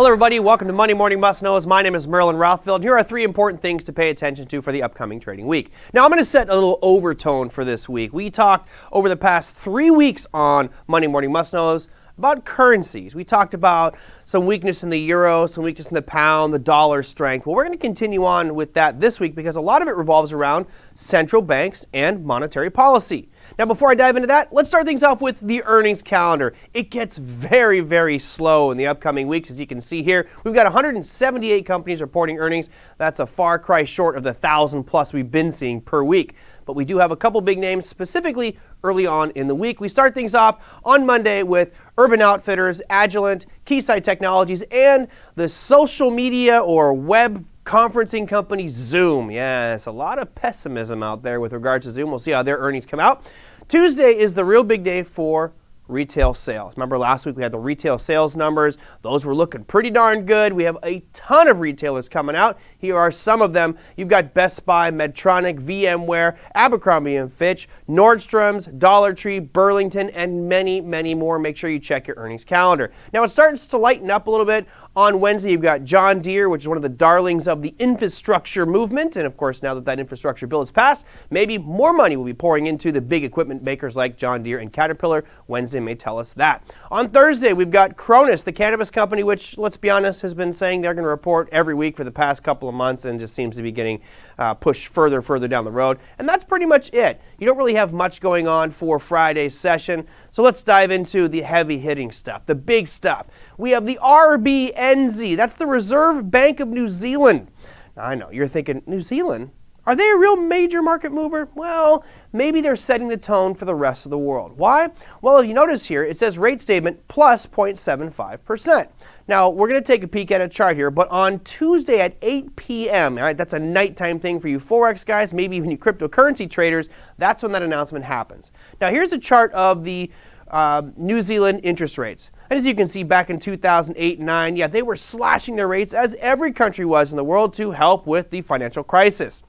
Hello, everybody. Welcome to Monday Morning Must Knows. My name is Merlin Rothfeld. And here are three important things to pay attention to for the upcoming trading week. Now, I'm going to set a little overtone for this week. We talked over the past three weeks on Monday Morning Must Knows about currencies. We talked about some weakness in the euro, some weakness in the pound, the dollar strength. Well, we're going to continue on with that this week because a lot of it revolves around central banks and monetary policy. Now, before I dive into that, let's start things off with the earnings calendar. It gets very, very slow in the upcoming weeks, as you can see here. We've got 178 companies reporting earnings. That's a far cry short of the 1,000 plus we've been seeing per week but we do have a couple big names specifically early on in the week. We start things off on Monday with Urban Outfitters, Agilent, Keysight Technologies, and the social media or web conferencing company Zoom. Yes, a lot of pessimism out there with regards to Zoom. We'll see how their earnings come out. Tuesday is the real big day for retail sales. Remember last week we had the retail sales numbers. Those were looking pretty darn good. We have a ton of retailers coming out. Here are some of them. You've got Best Buy, Medtronic, VMware, Abercrombie & Fitch, Nordstrom's, Dollar Tree, Burlington, and many, many more. Make sure you check your earnings calendar. Now it starts to lighten up a little bit. On Wednesday, you've got John Deere, which is one of the darlings of the infrastructure movement. And of course, now that that infrastructure bill is passed, maybe more money will be pouring into the big equipment makers like John Deere and Caterpillar. Wednesday may tell us that. On Thursday, we've got Cronos, the cannabis company, which, let's be honest, has been saying they're going to report every week for the past couple of months and just seems to be getting uh, pushed further further down the road. And that's pretty much it. You don't really have much going on for Friday's session. So let's dive into the heavy hitting stuff, the big stuff. We have the RBNZ, that's the Reserve Bank of New Zealand. Now, I know you're thinking, New Zealand? Are they a real major market mover? Well, maybe they're setting the tone for the rest of the world. Why? Well, if you notice here, it says rate statement plus 0.75%. Now, we're going to take a peek at a chart here, but on Tuesday at 8 p.m., all right, that's a nighttime thing for you Forex guys, maybe even you cryptocurrency traders, that's when that announcement happens. Now, here's a chart of the uh, New Zealand interest rates. And as you can see back in 2008 and 9, yeah, they were slashing their rates as every country was in the world to help with the financial crisis.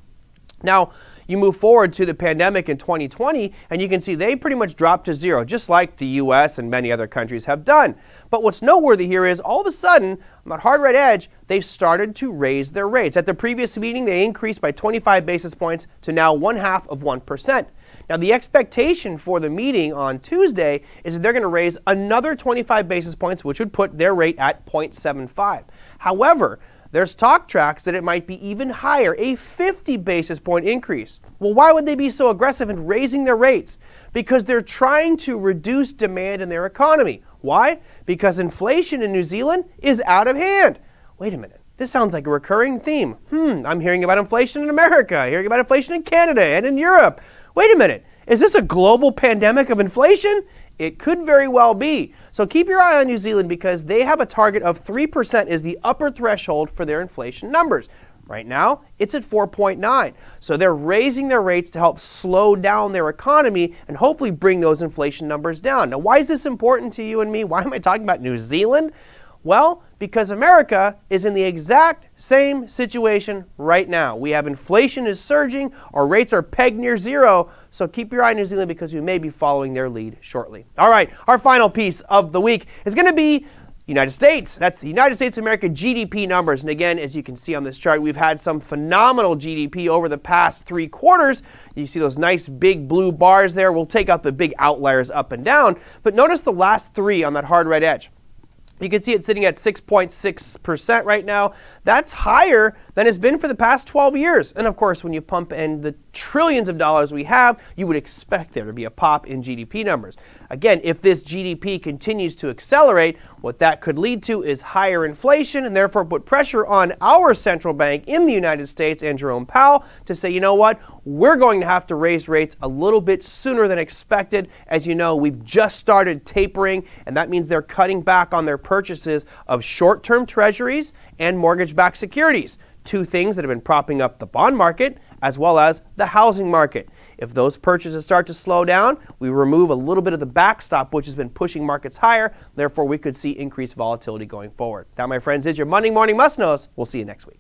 Now, you move forward to the pandemic in 2020, and you can see they pretty much dropped to zero, just like the US and many other countries have done. But what's noteworthy here is all of a sudden, on that hard red edge, they've started to raise their rates. At the previous meeting, they increased by 25 basis points to now one half of 1%. Now, the expectation for the meeting on Tuesday is that they're going to raise another 25 basis points, which would put their rate at 0.75. However, there's talk tracks that it might be even higher, a 50 basis point increase. Well, why would they be so aggressive in raising their rates? Because they're trying to reduce demand in their economy. Why? Because inflation in New Zealand is out of hand. Wait a minute. This sounds like a recurring theme. Hmm, I'm hearing about inflation in America, hearing about inflation in Canada and in Europe. Wait a minute. Is this a global pandemic of inflation? It could very well be. So keep your eye on New Zealand because they have a target of 3% is the upper threshold for their inflation numbers. Right now, it's at 4.9. So they're raising their rates to help slow down their economy and hopefully bring those inflation numbers down. Now, why is this important to you and me? Why am I talking about New Zealand? Well, because America is in the exact same situation right now. We have inflation is surging, our rates are pegged near zero, so keep your eye on New Zealand because we may be following their lead shortly. All right, our final piece of the week is going to be United States. That's the United States of America GDP numbers. And again, as you can see on this chart, we've had some phenomenal GDP over the past three quarters. You see those nice big blue bars there. We'll take out the big outliers up and down. But notice the last three on that hard red edge. You can see it sitting at 6.6% right now. That's higher than it's been for the past 12 years. And of course, when you pump in the trillions of dollars we have, you would expect there to be a pop in GDP numbers. Again, if this GDP continues to accelerate, what that could lead to is higher inflation and therefore put pressure on our central bank in the United States and Jerome Powell to say, you know what, we're going to have to raise rates a little bit sooner than expected. As you know, we've just started tapering, and that means they're cutting back on their purchases of short term treasuries and mortgage backed securities two things that have been propping up the bond market as well as the housing market. If those purchases start to slow down, we remove a little bit of the backstop, which has been pushing markets higher. Therefore, we could see increased volatility going forward. That, my friends, is your Monday morning must knows. We'll see you next week.